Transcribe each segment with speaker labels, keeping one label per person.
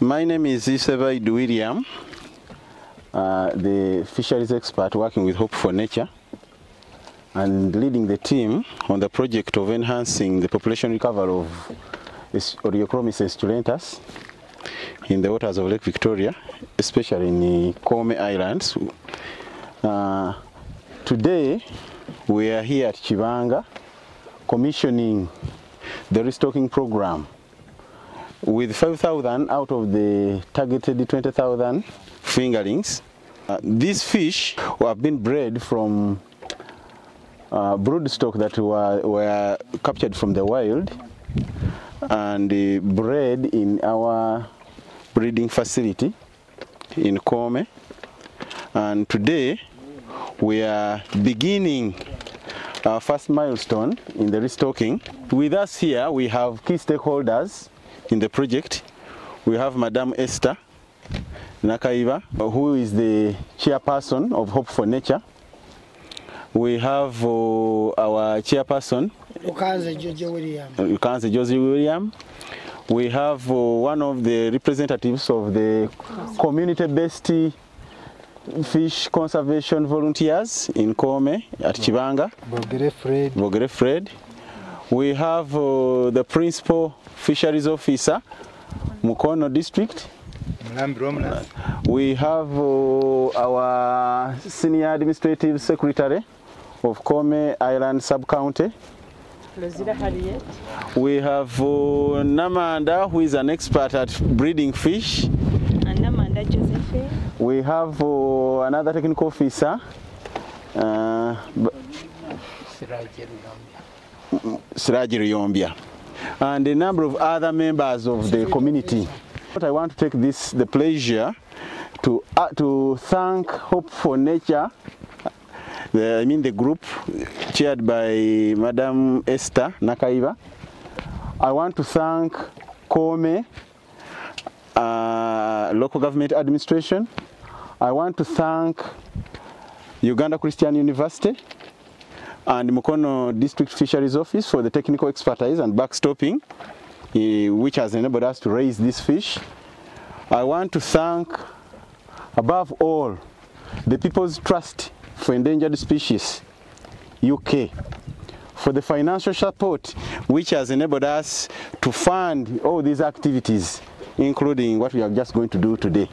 Speaker 1: My name is Isevaid William, uh, the fisheries expert working with Hope for Nature and leading the team on the project of enhancing the population recovery of Oreochromis estulentus in the waters of Lake Victoria, especially in Kome Islands. Uh, today we are here at Chivanga commissioning the restocking program with 5,000 out of the targeted 20,000 fingerlings. Uh, these fish have been bred from uh, broodstock that were, were captured from the wild and uh, bred in our breeding facility in Kome. And today we are beginning our first milestone in the restocking. With us here we have key stakeholders in the project. We have Madam Esther Nakaiva, who is the chairperson of Hope for Nature. We have uh, our chairperson,
Speaker 2: Ukanze Jojo William.
Speaker 1: Ukanze Josie William. We have uh, one of the representatives of the community-based fish conservation volunteers in Kome at Chibanga.
Speaker 2: Bogere Fred.
Speaker 1: Bogere Fred. We have uh, the principal fisheries officer, Mukono district. We have uh, our senior administrative secretary of Kome Island sub-county. We have uh, Namanda, who is an expert at breeding fish.
Speaker 3: and Namanda Josephine,
Speaker 1: We have uh, another technical officer, uh, Siraji Riombia, and a number of other members of the community. But I want to take this the pleasure to uh, to thank Hope for Nature. The, I mean the group chaired by Madam Esther Nakaiva. I want to thank Kome, uh, local government administration. I want to thank Uganda Christian University and Mukono District Fisheries Office for the technical expertise and backstopping, eh, which has enabled us to raise this fish. I want to thank, above all, the People's Trust for Endangered Species, UK, for the financial support which has enabled us to fund all these activities, including what we are just going to do today.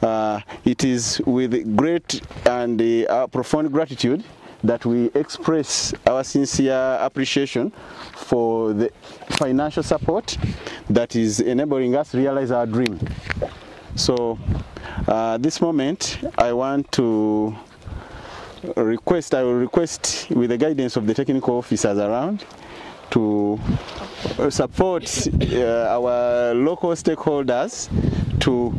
Speaker 1: Uh, it is with great and uh, profound gratitude that we express our sincere appreciation for the financial support that is enabling us realize our dream. So uh, this moment I want to request, I will request with the guidance of the technical officers around to uh, support uh, our local stakeholders to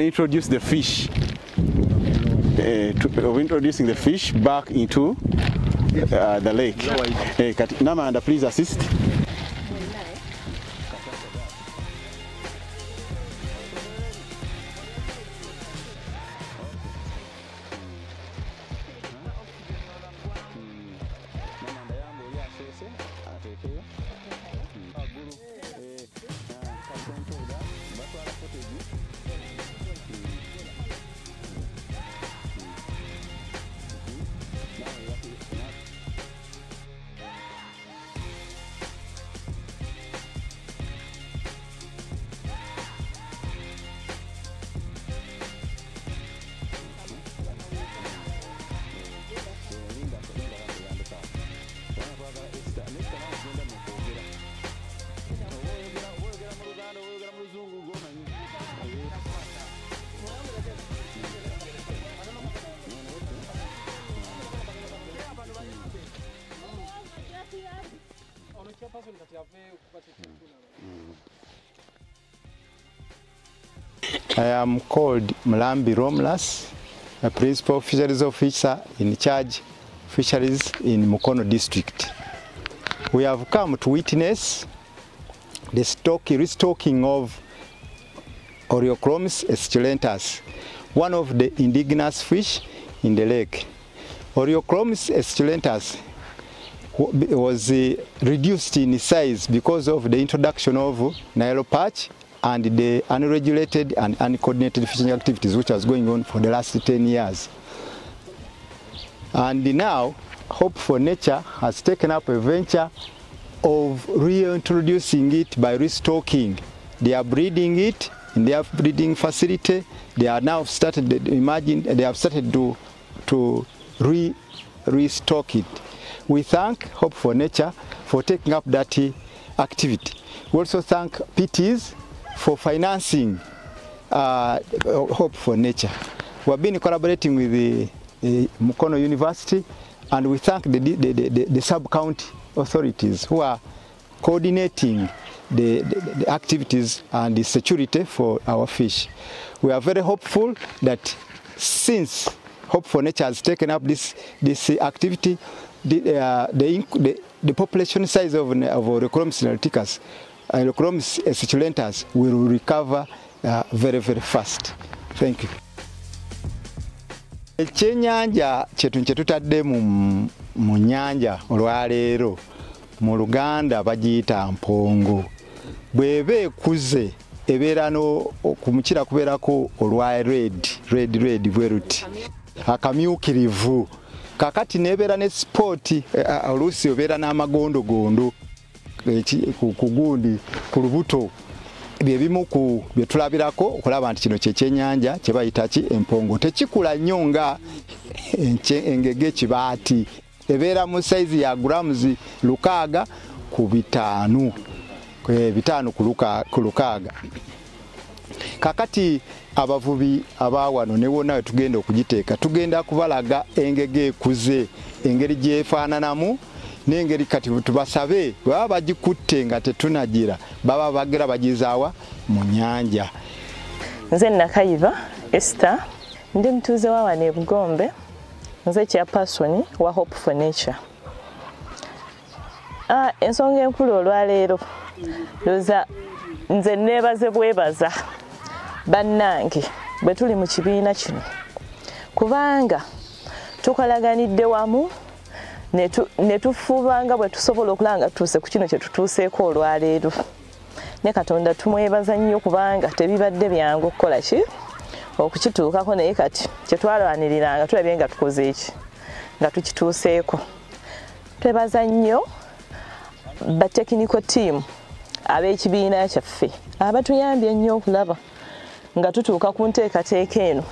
Speaker 1: introduce the fish, uh, to, of introducing the fish back into uh, the lake. Uh, Namanda, please assist.
Speaker 2: I am called Mlambi Romulus, a principal fisheries officer in charge fisheries in Mukono district. We have come to witness the stock, restocking of Oreochromis esculentus, one of the indigenous fish in the lake. Oreochromis esculentus was uh, reduced in size because of the introduction of Nile perch and the unregulated and uncoordinated fishing activities which was going on for the last 10 years. And now, Hope for Nature has taken up a venture of reintroducing it by restocking. They are breeding it in their breeding facility. They are now started, imagine, they have started to, to re, restock it. We thank Hope for Nature for taking up that activity. We also thank PTs for financing uh, Hope for Nature. We have been collaborating with the, Mukono University and we thank the, the, the, the, sub-county authorities who are coordinating the, the, the activities and the security for our fish. We are very hopeful that since Hope for Nature has taken up this, this activity, the, uh, the, the, the population size of, of Oreochromis nauticus, Oreochromis esculentus will recover uh, very, very fast. Thank you. ekyenyanja kyetu kye tutadde mu, mu nyanja olwaleero mu luganda bagiyita mpongo bw'eba ekuze ebeera no- ku mukira kubeerako olwa red red red bwe ruti akamyukirivu kakati nebeera ne sipooti eh, oluusi obeera n'amagondogondo ku gundi ku lubuto byebimu ku byetulabirako okulaba nti kino kyekyenyanja kyebayita ki? Empongo. Tekikula nnyo nga engege ekibaati ebeera mu saizi ya gulamuzi lukaaga ku bitaano Eh, bitaano ku lukaaga. Kakati abavubi abawano ne wonna we tugenda okugiteeka tugenda kubalaga engege ekuze engeri gyefaananamu n'engeri kati tubasabe baba bagikutte nga tetunagira baba bagera bagizaawa mu nyanja
Speaker 3: nze nakayiba esther ndi mutuuze wa wano e bugombe nze chairperson wa hope for nature. Ah, ensonga enkulu olwaleero loza nze neebaze bwebaza bannange bwe tuli mu kibiina kino. Kubanga tukolaganidde wamu ne tu- ne tufuubanga bwe tusobola okulaba nga tutuuse ku kino kye tutuuseeko olwaleero. Ne katonda tumwebaza nnyo kubanga tebibadde byangu okukola ki? Okukituukako naye kati kyetwalwaniriranga tulabye nga tukoze eki nga tukituuseeko. Twebaza nnyo batekinico team ab'ekibiina kyaffe abatuyambye nnyo okulaba nga tutuuka ku nteekateeka eno.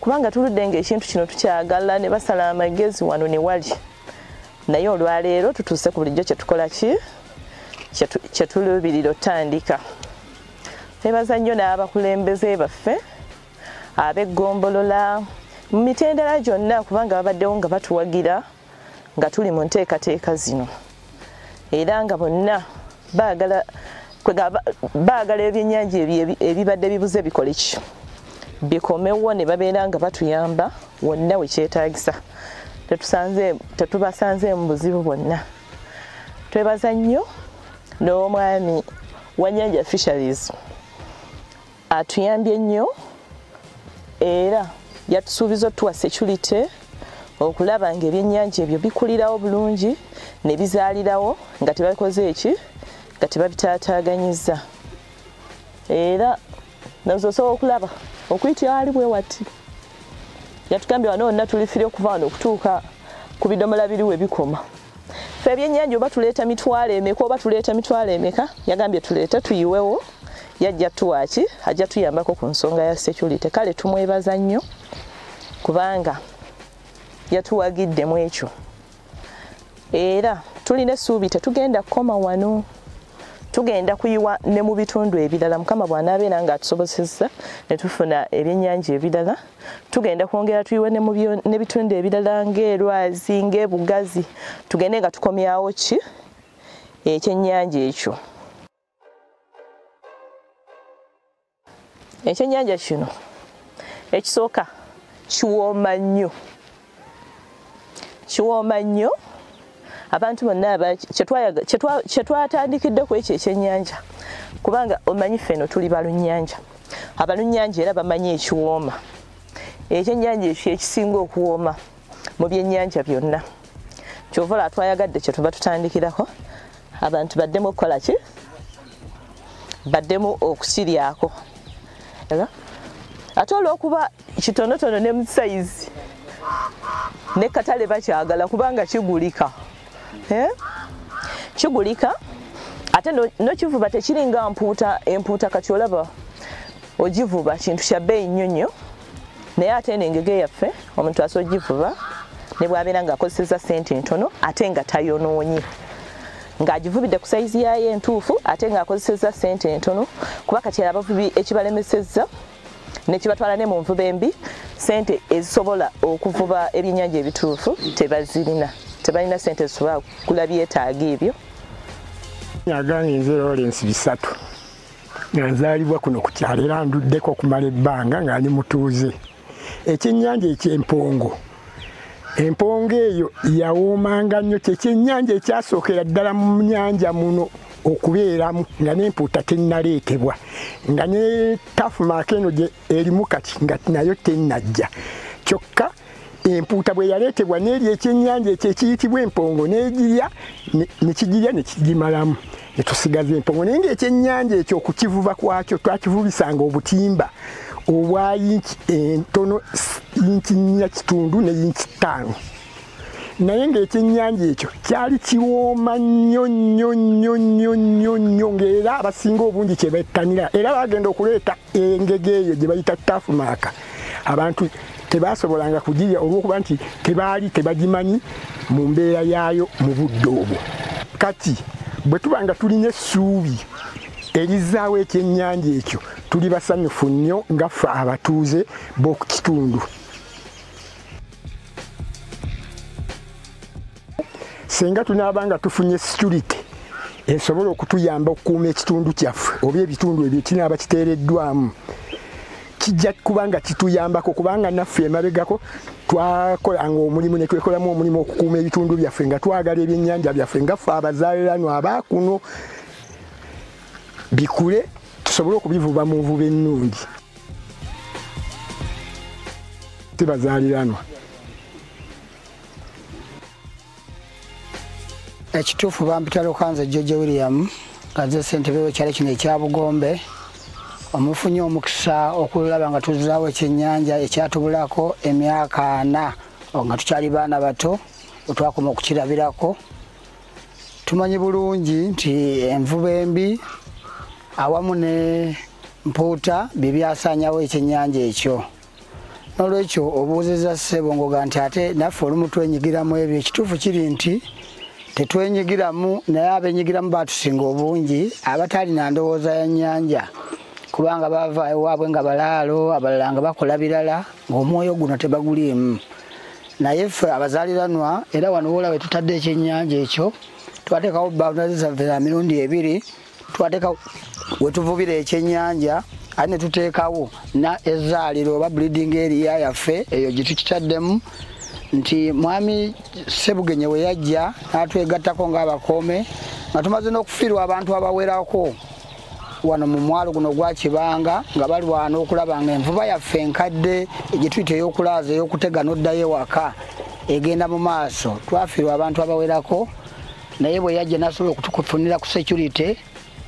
Speaker 3: Kubanga tuludde ngaekintu kino tukyagala ne basala amagezi wano ne wali naye olwaleero tutuuse ku bulijjo kyetukola ki? Kyetu- kyetuluubirira otandika twebaza nnyo n'abakulembeze baffe ab'eggombolola mu mitendera gyonna kubanga babaddewo nga batuwagira nga tuli mu nteekateeka zino. Era nga bonna baagala baagala ebyennyanja ebibadde bibuze bikole ki? Bikomewo ne babeera nga batuyamba wonna we kyetaagisa Tetusanze- tetubasanze mu buzibu bwonna. Twebaza nnyo n'omwami wa nyanja fisheries. Atuyambye nnyo era yatusuubiza otuwa security okulaba nga ebyennyanja ebyo bikulirawo bulungi ne bizaalirawo nga tebakoze eki? Nga tebabitaataaganyiza era nazosobola okulaba okuyitira ali bwe wati yatugambye wano wonna tulifire okuva wano okutuuka ku bidomola biri we bikoma fe ebyennyanja oba tuleeta mitwalo emeka oba tuleeta mitwalo emeka yagambye tuleete tuyiwewo. Yajja tuwaaki ajja tuyambako ku nsonga ya security. Kale tumwebaza nnyo kubanga yatuwagiddemu ekyo. Era tulina essuubi tetugenda kukoma wano tugenda kuyiwa ne mu bitundu ebirala. Mukama bw'anaabeera nga atusobozesa ne tufuna ebyennyanja ebirala tugenda kwongera tuyiwe ne n'ebitundu ebirala ng'erwazi ng'ebugazi. Tugende nga tukomyawo ki? Ekyennyanja ekyo. Ekyennyanja kino ekisooka kiwooma nnyo. Kiwooma nnyo abantu bonna aba- kyetwayaga- kyetwa- kyetwatandikiddeku ekyo ekyennyanja kubanga omanyi ffeno tuli balunnyanja abalunnyanja era bamanyi ekiwooma ekyennyanja ekyo ekisinga okuwooma mu byennyanja byonna kyova olaba twayagadde kye tuba tutandikirako abantu baddemu okukola ki baddemu okukiryako Era? ate olwokuba kitonotono ne mu sayizi ne katale bakyagala kubanga kigulika? Kigulika? Ate no- nokivuba tekiringa mpuuta empuuta kati olaba ogivuba kintu kya bbeeyi nnyo nnyo naye ate eno engege yaffe omuntu asobola ogivuba ne bwabeera ng'akozeseza sente ntono ate nga tayonoonye. Ng'agivubidde ku sayizi yayo entuufu ate ng'akozeseza sente ntono kuba kati abavubi ekibalemesezza nekibatwala ne mu nvuba embi sente ezisobola okuvuba ebyennyanja ebituufu tebazirina tebalina sente zisobola kugula byetaaga ebyo.
Speaker 4: Agange nze lawrence bisatu nga nzaalibwa kuno ku kyalo era nduddeko okumala ebbanga nga ndi mutuuze. Ekyennyanja ekyempongo empongo eyo yawoomanga nnyo kyekyennyanja ekyasookera ddala mu nyanja muno okubeeramu nga n'empuuta tennaleetebwa nga ne tafumaaka eno gye erimu kati nga nayo tennajja. Kyokka empuuta bwe yaleetebwa n'eri ekyennyanja ekyo ekiyitibwa empongo n'egirya ne- nekigirya nekigimalamu netusigaza empongo. Naye ngaekyennyanja ekyo okukivuba kwakyo twakivubisanga obutimba obwa yinki entono yinki nnya kitundu ne yinki ttaano. Naye ng'ekyennyanja ekyo kyali kiwooma nnyo nnyo nnyo nnyo nnyo nnyo ng'era abasinga obungi kye bettanira era bagenda okuleeta engege eyo gye bayita tafumaaka abantu tebasobolanga kugirya olw'okuba nti tebaali tebagimanyi mu mbeera yaayo mu budde obwo. Kati bwe tuba nga tulina essuubi erizaawo ekyennyanja ekyo tuli basanyufu nnyo nga ffe abatuuze b'oku kitundu singa tunaaba nga tufunye security esobola okutuyamba okukuuma ekitundu kyaffe oba ebitundu ebyo kinaaba kiteereddwamu kijja kuba nga kituyambako kubanga naffe emabegako twakolanga omulimu ne twekolamu omulimu okukuuma ebitundu byaffe nga twagala ebyennyanja byaffe nga ffe abazaaliranwa abaakuno bikule tusobole okubivuba mu nvuba ennungi. Tibazaaliranwa
Speaker 5: ekituufu bampita lukanze george william nga nze ssentebe wekyalo kino ekya bugombe omufunye omukisa okulaba nga tuzaawo ekyennyanja ekyatubulako emyaka ana nga tukyali baana bato wetwakoma okukirabirako tumanyi bulungi nti envuba embi awamu ne mpuuta bibyasanyawo ekyennyanja ekyo. Nolwekyo obuuzizza ssebongoga nti ate naffe olumu twenyigiramu ebyo ekituufu kiri nti tetwenyigiramu naye abenyigiramu batusinga obungi abatalina ndowooza ya nnyanja kubanga bava ewaabwe nga balaalo abalala nga bakola birala ng'omwoyo guno tebaguliimu. Naye ffe abazaaliranwa era wano wola we tutadde ekyennyanja ekyo twateekawo boundaries zaffe za mirundi ebiri twateeka wetuvubira ekyennyanja ate ne tuteekawo na ezaaliro oba breeding area yaffe eyo gye tukitaddemu nti mwami sebugenye we yajja n'atwegattako ng'abakoome nga tumaze n'okufiirwa abantu abawerako wano mu mwalo guno gwa kibanga nga balwana okulaba nga envuba yaffe enkadde gye tuyita ey'okulaaza ey'okutega n'oddayo ewaka egenda mu maaso. Twafiirwa abantu abawerako naye bwe yajja n'asobola okutufunira ku security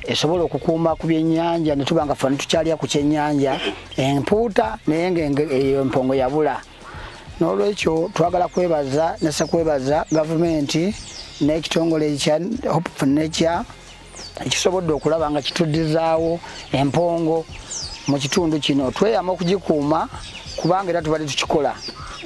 Speaker 5: esobola okukuuma ku byennyanja ne tuba nga ffe netukyalya ku kyennyanja empuuta naye ngaeyo empongo yabula. N'olwekyo twagala kwebaza nesa kwebaza gavumenti n'ekitongole ekya hope for nature ekisobodde okulaba nga kituddizaawo empongo mu kitundu kino. Tweyama okugikuuma kubanga era tubadde tukikola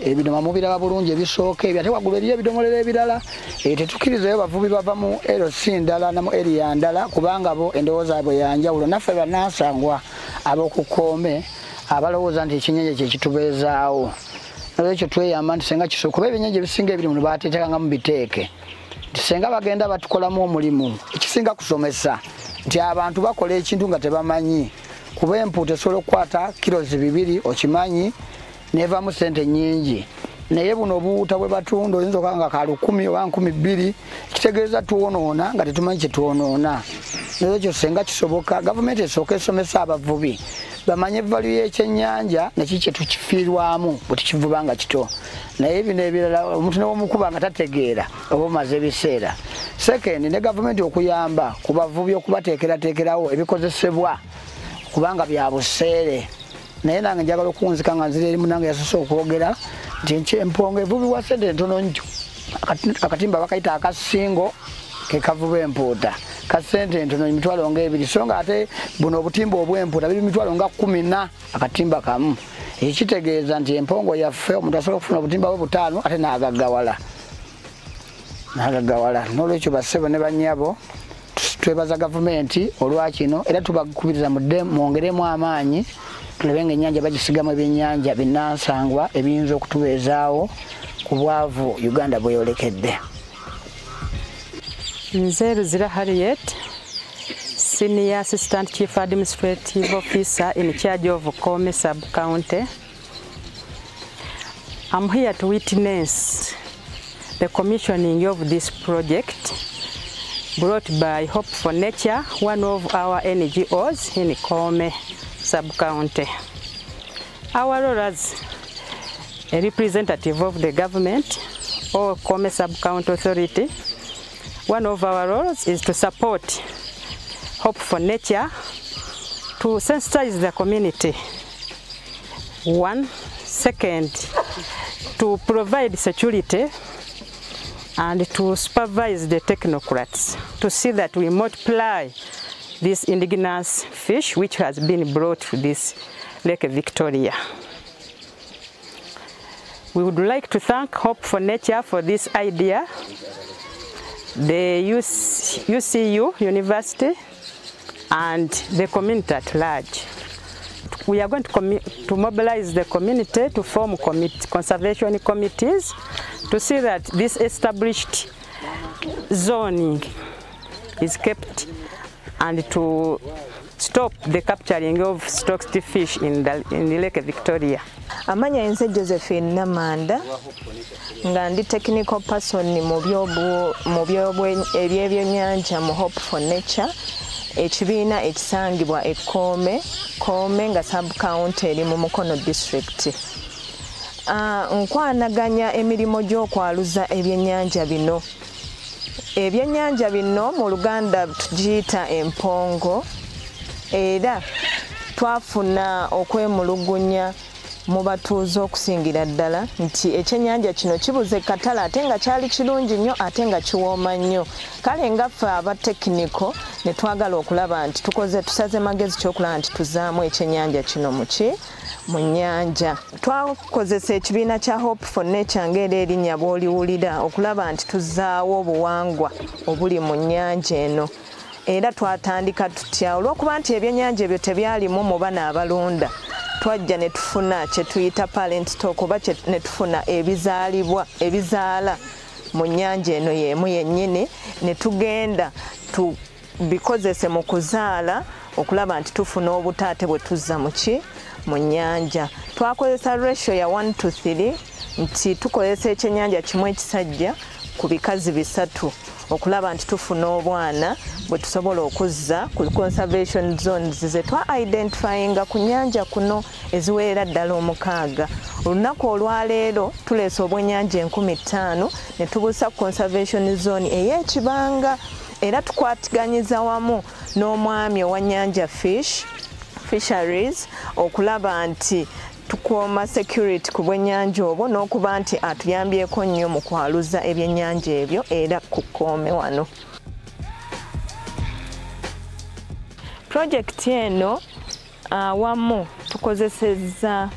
Speaker 5: ebidoma mubiraba bulungi ebisooka ebyo ate waggulu eriyo ebidomolero ebirala ebyo tetukkirizayo bavubi bava mu eroc ndala namu eriya ndala kubanga bo endowooza bwe yanjawulo naffe banansangwa ab'okukoome abalowooza nti ekyennyanja kyekitubeezaawo nolwekyo tweyamba nti senga kisooka kuba ebyennyanja ebisinga ebiri muno bateetekangamu biteeke nti senga bagenda batukolamu omulimu. Ekisinga kusomesa nti abantu bakola ekintu nga tebamanyi. Kuba empuuta esobola okukwata kirozi bibiri okimanyi nevamu sente nyingi naye buno obuwuuta bwe batunda oyinza okuba nga ka lukumi oba nkumi bbiri kitegeeza twonoona nga tetumanyi kyetwonoona nolwekyo senga kisoboka gavumenti esooka esomesa abavubi bamanye valu y'ekyennyanja neki kyetukifiirwamu bwe tukivuba nga kito. Naye bino ebirala omuntu newomukuba nga tategeera oba omaze ebiseera. Sekendi ne gavumenti okuyamba ku bavubi okubateekerateekerawo ebikozesebwa kubanga bya buseere. Naye nange njagala okunzika nga nzira erimu nange yasose okwogera nti empongo evubibwa sente ntono njo akatimba bakayita akasingo kekavuba empuuta kasente ntono emitwalo nga ebiri. So nga ate buno obutimba obwempuuta biri mitwalo nga kumi na akatimba kamu. Ekitegeeza nti empongo yaffe omuntu asobola okufuna obutimba bwe butaano ate nagaggawala. Nagaggawala. N'olwekyo bassebo ne banyabo twebaza gavumenti olwakino era tubakubiriza mudde mwongeremu amaanyi tulabe nga ennyanja bagisigamu ebyennyanja binansangwa ebiyinza okutubeezaawo ku bwavu uganda bweyolekedde
Speaker 6: nze ruzira harriet senior assistant chief administrative officer in charge of Kome sub-county. I'm here to witness the commissioning of this project brought by Hope for Nature, one of our NGOs in Kome sub-county. Our role as a representative of the government or Kome sub-county authority, one of our roles is to support Hope for Nature to sensitize the community. One, second, to provide security and to supervise the technocrats to see that we multiply this indigenous fish which has been brought to this Lake Victoria. We would like to thank Hope for Nature for this idea, the UC, UCU University and the community at large. We are going to, to mobilize the community to form commit conservation committees to see that this established zoning is kept and to stop the capturing of stocked fish in the, in the Lake Victoria.
Speaker 7: amanya nze josephine namanda nga ndi technical person mu ebyebyennyanja mu hope for nature. Ekibiina ekisangibwa ekkoome koome nga subcounty eri mu mukono district. Nkwanaganya emirimu gy'okwaluza ebyennyanja bino. Ebyennyanja bino mu luganda tugiyita empongo era twafuna okwemulugunya mu batuuze okusingira ddala nti ekyennyanja kino kibuze katale ate nga kyali kirungi nnyo ate nga kiwooma nnyo. Kale ngaffe aba tekiniko ne twagala okulaba nti tukoze tusaze magezi kyokulaba nti tuzaamu ekyennyanja kino muki mu nnyanja. Twakozesa ekibiina kya hope for nature ngaera erinnya bw'oliwulira okulaba nti tuzaawo obuwangwa obuli mu nnyanja eno era twatandika tutya? Olw'okuba nti ebyennyanja ebyo tebyalimu mu bana abalunda twajja ne tufuna kye tuyita parent stock oba ne tufuna ebizaalibwa ebizaala mu nnyanja eno y'emu yennyini ne tugenda tubikozese mu kuzaala okulaba nti tufuna obutaate bwe tuzza mu ki? Mu nnyanja. Twakozesa ratio ya 1 to 3 nti tukozesa ekyennyanja kimu ekisajja ku bikazi bisatu okulaba nti tufuna obwana bwe tusobola okuzza ku conservation zones ze twa identifyinga ku nnyanja kuno eziwerera ddala omukaaga. Olunaku olwaleero tuleesa obwennyanja enkumi ttaano ne tubuusa conservation zone ey'ekibanga era tukwatiganyiza wamu n'omwami owa nnyanja fish fisheries okulaba nti tukuuma security ku bwennyanja obwo n'okuba nti atuyambyeko nnyo mu kwaluza ebyennyanja ebyo era ku kkoome wano. Projekiti eno awamu tukozeseza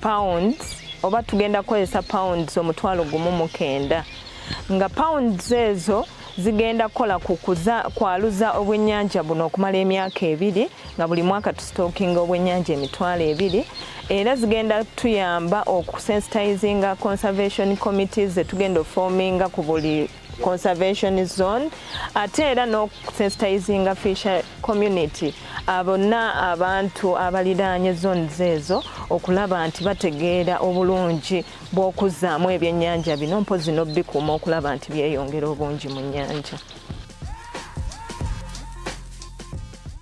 Speaker 7: pounds oba tugenda kukozesa pounds omutwalo gumu mu kenda. Nga pounds ezo zigenda kukola ku kwaluza obwennyanja buno okumala emyaka ebiri nga buli mwaka tusitookinga obwennyanja emitwalo ebiri era zigenda tuyamba okusensitizinga conservation committees zetugenda ofominga ku buli conservation zone ate era n'okusensitizinga fisher community. Bonna abantu abaliraanye zones ezo okulaba nti bategeera obulungi bw'okuzaamu ebyennyanja bino mpozi n'obikuuma okulaba nti byeyongera obungi mu nnyanja.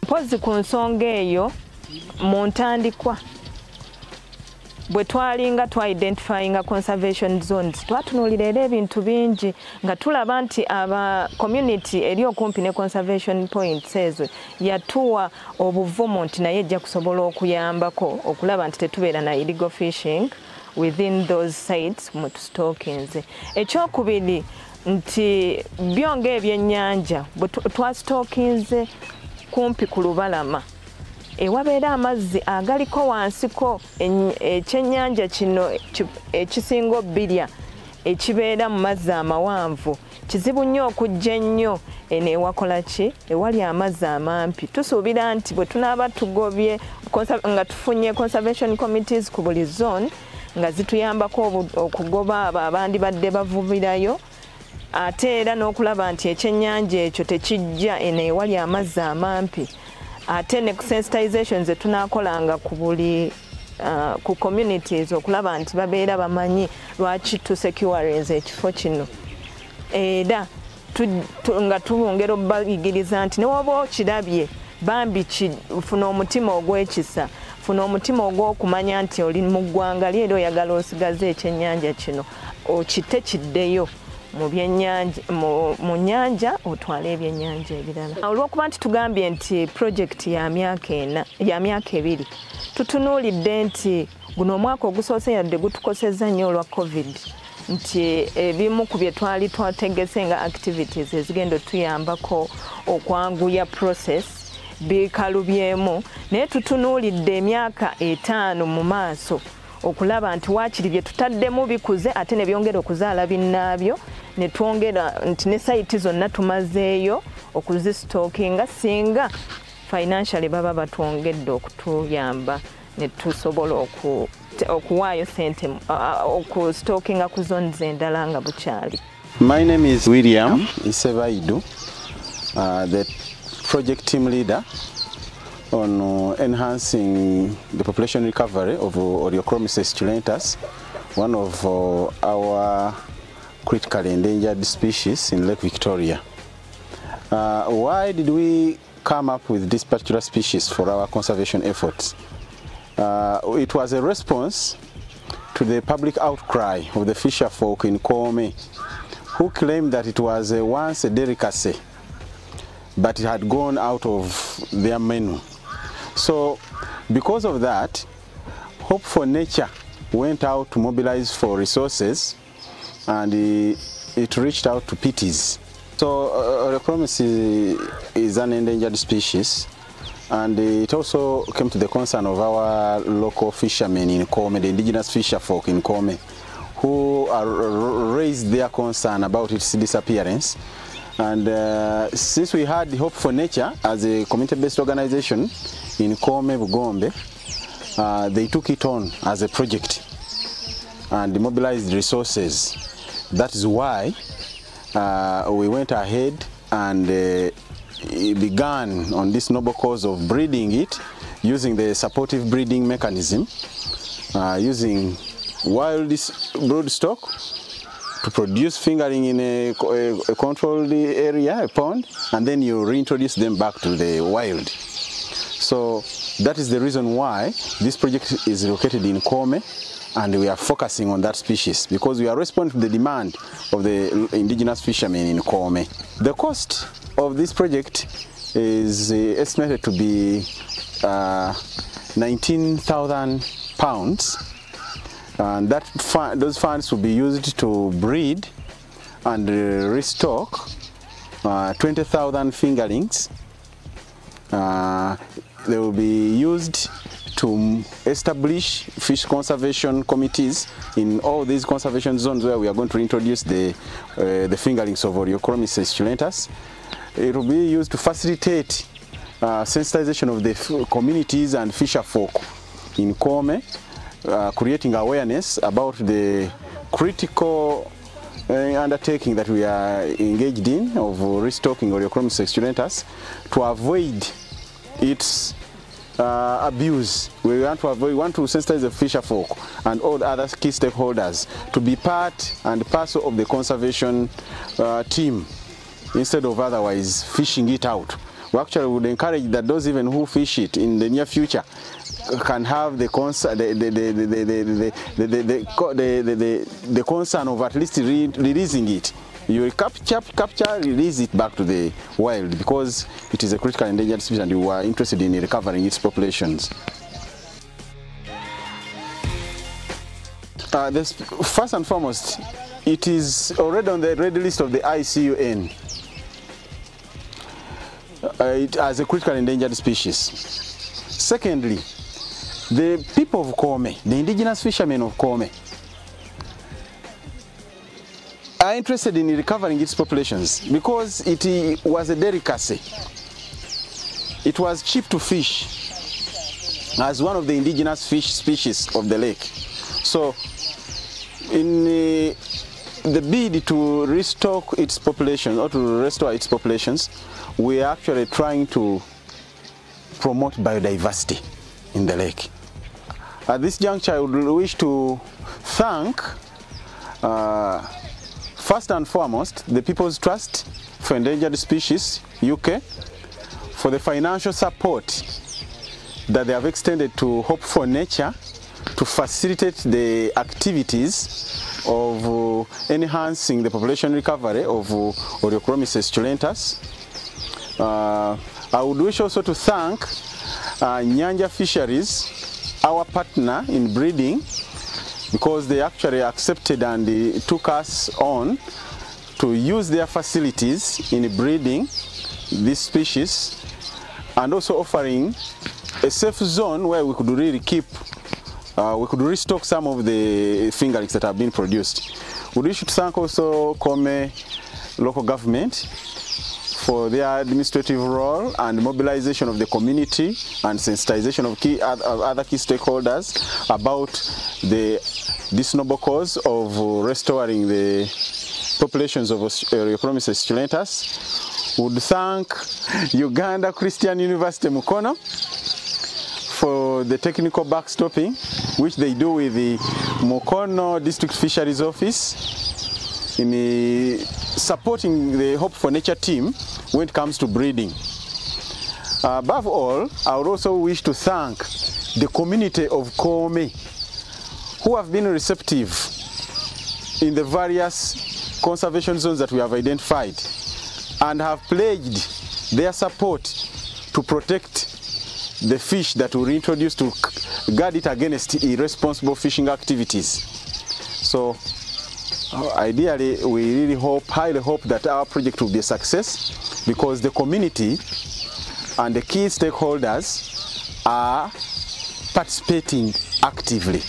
Speaker 7: Mpozi ku nsonga eyo mu ntandikwa bwe twalinga twa-identifyinga conservation zones twatunuulira era ebintu bingi nga tulaba nti aba community eri okumpi ne conservation points ezo yatuwa obuvumu nti naye ejja kusobola okuyambako okulaba nti tetubeera na illegal fishing within those sites mwe tusitokinze ekyokubiri nti byo ngaebyennyanja bwe twasitokinze kumpi ku lubalama ewabeera amazzi agaliko wansiko ekyennyanja kino ekisinga obbirya ekibeera mu mazzi amawanvu. Kizibu nnyo okujja ennyo. Eno ewakola ki? Ewali amazzi amampi. Tusuubira nti bwe tunaaba tugobye nga tufunye conservation committees ku buli zone nga zituyambako okugoba abo abandibadde bavubirayo ate era n'okulaba nti ekyennyanja ekyo tekijja eno ewali amazzi amampi ate ne sensitization ze tunakolanga ku buli uh, ku communities okulaba nti babeera bamanyi lwaki tusecurinze ekifo kino. Era tu, tu, nga tubongera obayigiriza nti newoba okirabye bambi funa omutima ogwekisa funa omutima ogw'okumanya nti oli mu ggwanga li era oyagala osigaza ekyennyanja kino okite kiddeyo mu nyanja otwale ebyennyanja ebirala. Olwokuba nti tugambye nti projekiti ya myaka ebiri tutunuulidde nti guno omwaka ogusoose yadde gutukosezza nnyo olwa covid nti ebimu ku bye twali twategese nga activities ezigenda otuyambako okwanguya process bikalubyemu. Naye tutunuulidde emyaka etaano mu maaso okulaba nti waakiri bye tutaddemu bikuze ate ne byongera okuzaala binnaabyo ne twongera nti ne sayiti zonna tumazeeyo okuzisitookinga singa financially baba batwongedde okutuyamba ne tusobola okuwaayo sente okusitookinga ku zones endala nga bukyali.
Speaker 1: My name is William Isebaidu, uh, the project team leader on uh, enhancing the population recovery of uh, Oreochromis esculentus, one of uh, our critically endangered species in Lake Victoria. Uh, why did we come up with this particular species for our conservation efforts? Uh, it was a response to the public outcry of the fisher folk in Kome, who claimed that it was once a delicacy, but it had gone out of their menu. So because of that, Hope for Nature went out to mobilize for resources and it reached out to pities So uh, Oreochromis is, is an endangered species and it also came to the concern of our local fishermen in Kome, the indigenous fisher folk in Kome, who are, raised their concern about its disappearance and uh, since we had Hope for Nature as a community-based organization in Kome, Bugombe, uh, they took it on as a project and mobilized resources. That is why uh, we went ahead and uh, began on this noble cause of breeding it using the supportive breeding mechanism, uh, using wild broodstock to produce fingering in a, a, controlled area, a pond, and then you reintroduce them back to the wild. So that is the reason why this project is located in Kome and we are focusing on that species because we are responding to the demand of the indigenous fishermen in Kome. The cost of this project is uh, estimated to be uh, 19,000 pounds and that those funds will be used to breed and uh, restock uh, 20,000 fingerlings. Uh, they will be used to establish fish conservation committees in all these conservation zones where we are going to introduce the, uh, the fingerlings of Oreochromis esculentus. It will be used to facilitate uh, sensitization of the communities and fisher folk in Kome uh, creating awareness about the critical uh, undertaking that we are engaged in of restocking Oreochromis esculentus to avoid its uh, abuse. We want to avoid, we want to sensitize the fisher folk and all the other key stakeholders to be part and parcel of the conservation uh, team instead of otherwise fishing it out. we actually would encourage that those even who fish it in the near future can have the concern the the the the the the the, the, concern of at least releasing it you capture, capture, release it back to the wild because it is a critical endangered species and you are interested in recovering its populations. Uh, this, first and foremost, it is already on the red list of the ICUN uh, it, as a critical endangered species. Secondly, the people of Kome, the indigenous fishermen of Kome, are interested in recovering its populations because it was a delicacy. It was cheap to fish as one of the indigenous fish species of the lake. So, in uh, the bid to restock its population or to restore its populations, we are actually trying to promote biodiversity in the lake. At this juncture, I would wish to thank, uh, first and foremost, the People's Trust for Endangered Species, UK, for the financial support that they have extended to Hope for Nature to facilitate the activities of uh, enhancing the population recovery of uh, Oreochromys esculentus. Uh, I would wish also to thank uh, Nyanja Fisheries, our partner in breeding, because they actually accepted and uh, took us on to use their facilities in breeding this species and also offering a safe zone where we could really keep uh, we could restock some of the fingerlings that have been produced. We to thank also Kome local government for their administrative role and mobilization of the community and sensitization of key of other key stakeholders about the this noble cause of restoring the populations of Oreochromys esculentus. Uh, Would thank Uganda Christian University Mukono for the technical backstopping, which they do with the Mukono District Fisheries Office in the supporting the Hope for Nature team when it comes to breeding. Uh, above all, I would also wish to thank the community of Kome who have been receptive in the various conservation zones that we have identified and have pledged their support to protect the fish that we introduce to guard it against irresponsible fishing activities. So uh, ideally, we really hope, highly hope that our project will be a success because the community and the key stakeholders are participating actively.